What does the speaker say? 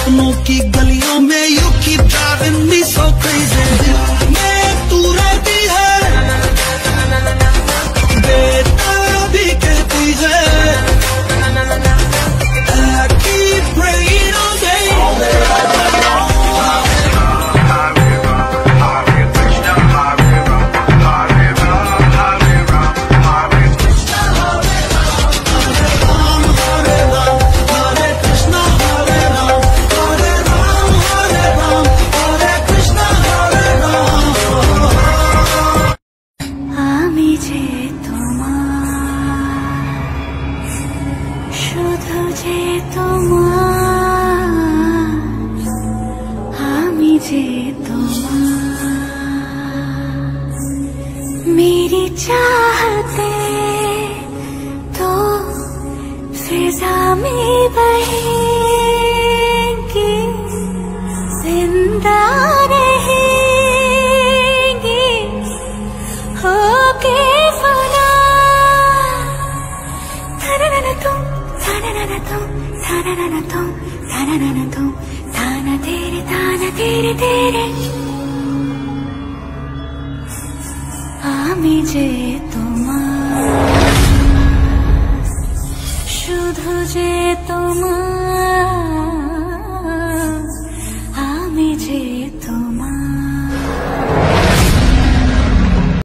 सपनों की गलियों में यू की ड्राइविंग मी যে তোমার শুধু যে তোমার আমি যে তোমার मेरी चाहते तो फिजा में बहेंगी আমি যে তোমার শুধু যে তোমার